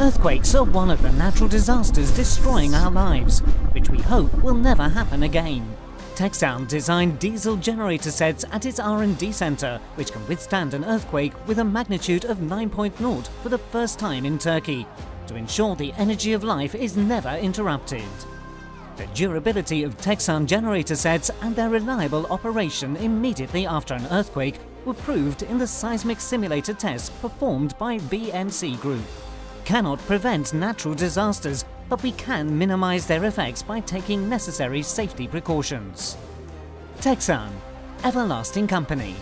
Earthquakes are one of the natural disasters destroying our lives, which we hope will never happen again. Teksan designed diesel generator sets at its R&D center, which can withstand an earthquake with a magnitude of 9.0 for the first time in Turkey, to ensure the energy of life is never interrupted. The durability of Teksan generator sets and their reliable operation immediately after an earthquake were proved in the seismic simulator tests performed by VMC Group cannot prevent natural disasters, but we can minimize their effects by taking necessary safety precautions. Teksan, everlasting company.